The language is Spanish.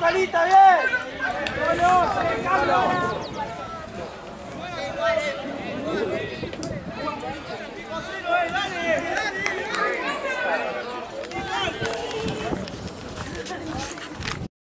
Palita, bien.